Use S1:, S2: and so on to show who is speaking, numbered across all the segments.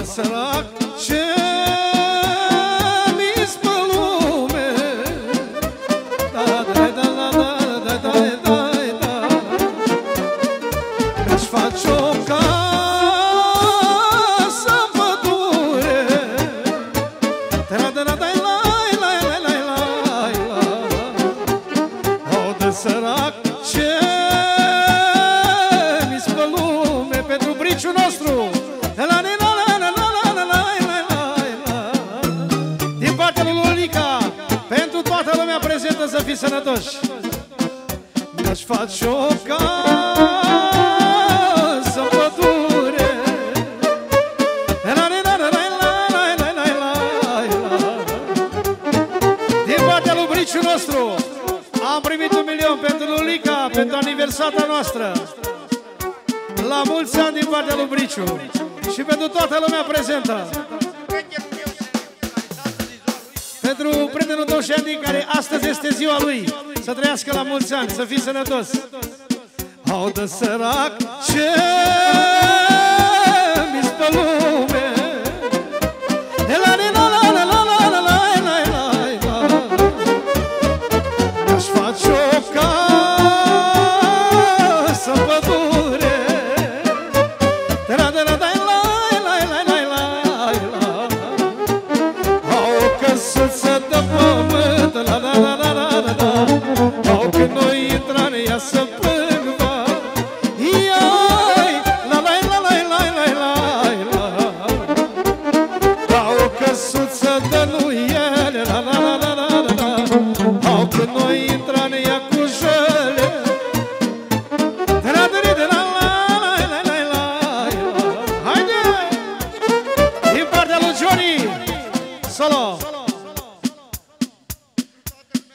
S1: de sărac ce mi pe lume? Da, da, da, da, da, da, da, da, da. Mi-aș face o casă în pădure. Da, da, da, sănătoși. Mi-aș face o casă în pădure Din partea lui Briciu nostru Am primit un milion pentru Lulica Pentru aniversata noastră. La mulți ani din partea lui Briciu Și pentru toată lumea prezentă. Pentru prietenul tău Shandy Care astăzi este ziua lui Să trăiască la mulți ani, să fii sănătos. Au de sărac ce mi pe lume. La la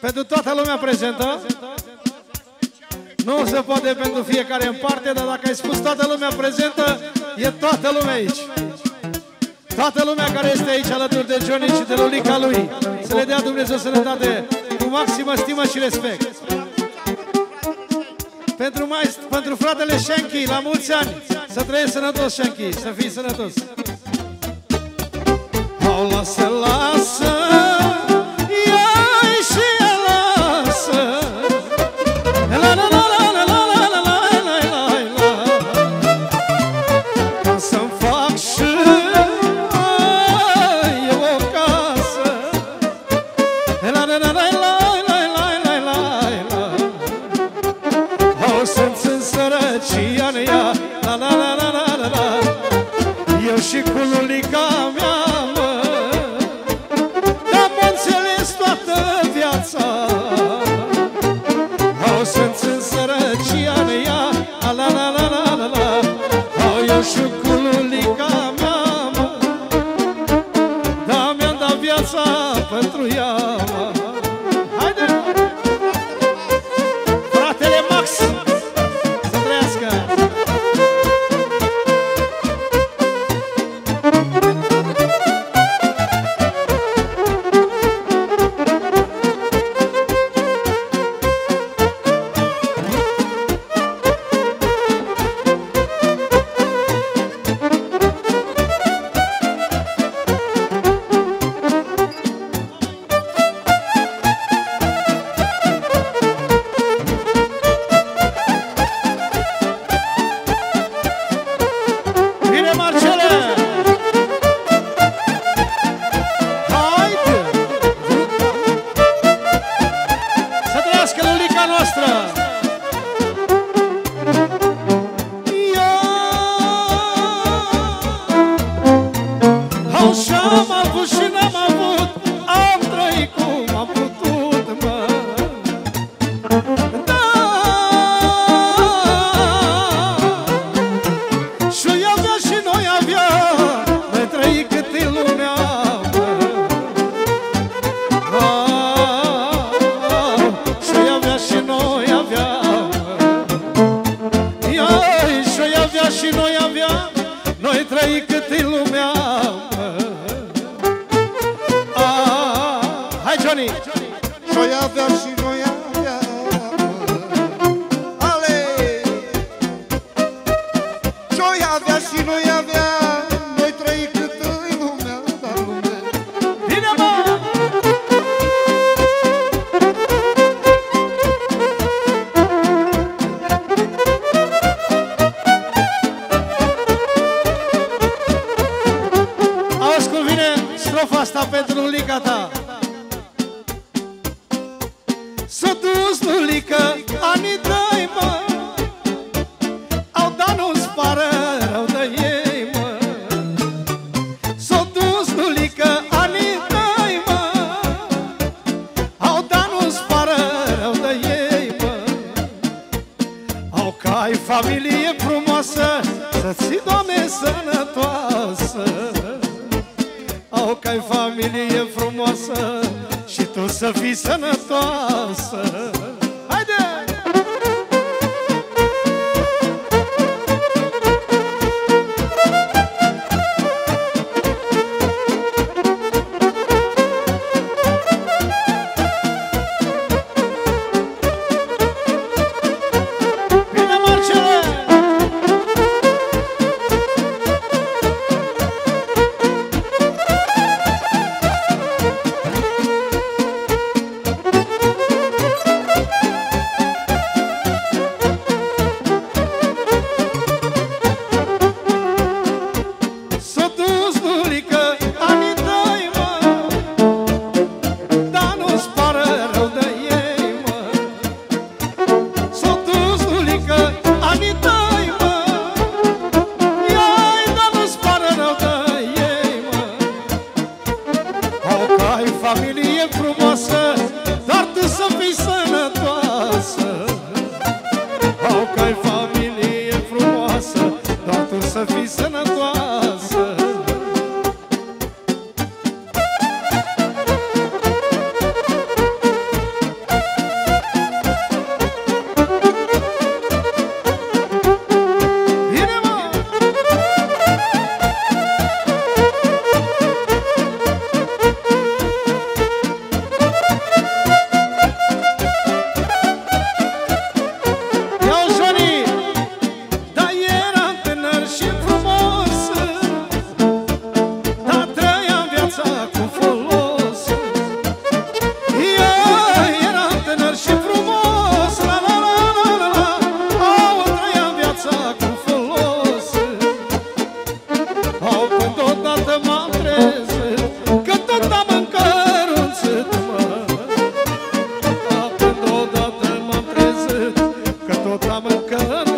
S1: Pentru toată lumea prezentă. Nu se poate pentru fiecare în parte Dar dacă ai spus toată lumea prezentă E toată lumea aici. Toată lumea care este aici alături de Johnny și de Lulica lui. Să le dea Dumnezeu sănătate Cu maximă stimă și respect. Pentru, mai, pentru fratele Shanky, la mulți ani. Să trăiești sănătos, Shanky, să fii sănătos. Au lasă, lasă pentru ea, nossa Noi avea și noi avea Noi trăi cât în lumea, dar lumea Vine mă! Auzi cum vine strofa asta pentru lica ta S-a dus Lulica, anii dai mai familie frumoasă Să-ți Doamne sănătoasă. Au ca ai familie frumoasă Și tu să fii sănătoasă Mancando.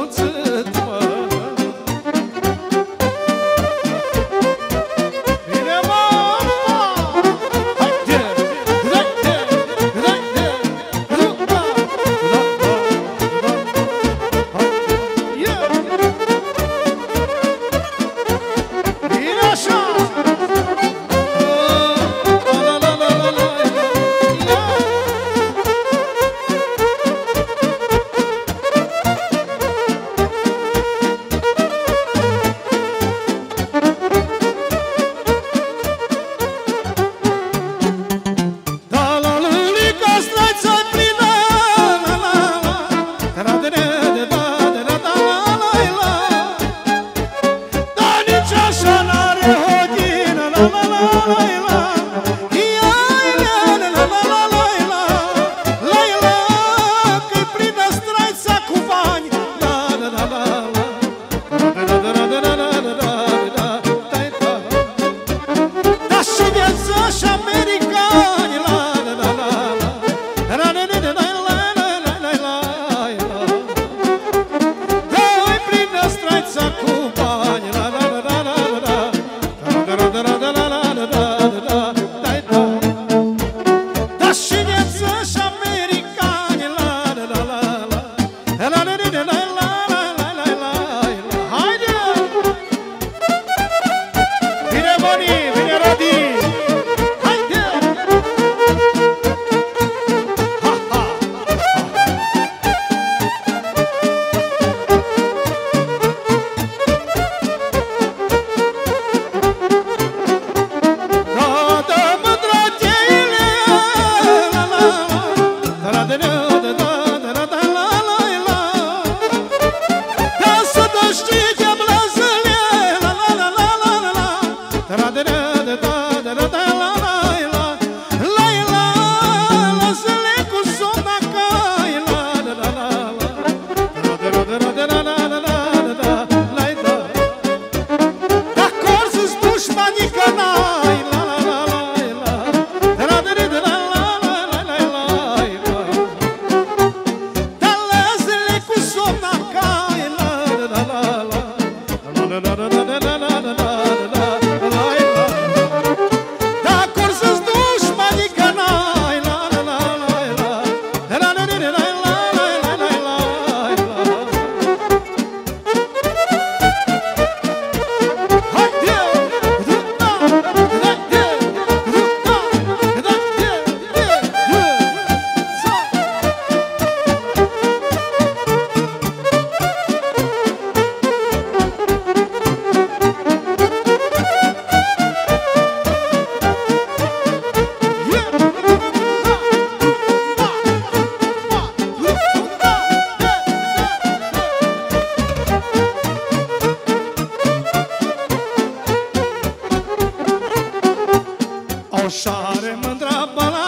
S1: Sare mândra bala